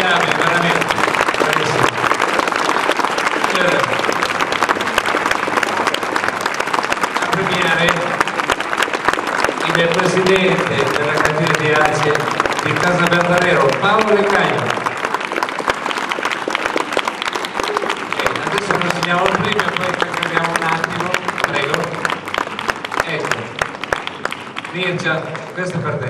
Bellame, veramente. A premiare il presidente della cantina di Ace di Casa Bertanero, Paolo Lecaio. Okay, adesso consegniamo il premio, poi prendiamo un attimo, prego. Ecco. Mircea, questo è per te.